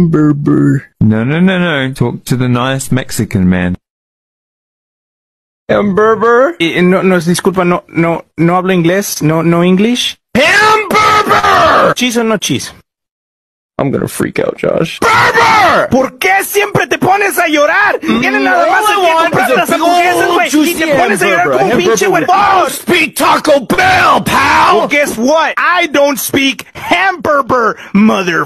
Hamburger. No, no, no, no. Talk to the nice Mexican man. Hamburger. Eh, eh, no, no, disculpa, no, no, no hablo inglés, no, no English. Hamburger! Cheese or no cheese. I'm gonna freak out, Josh. Burger! ¿Por qué siempre te pones a llorar? Mm, Tienes nada más que comprar las hamburguesas, güey. Y te pones a llorar como un pinche güey. Oh, Speak Taco Bell, pal! Well, guess what? I don't speak hamburger, mother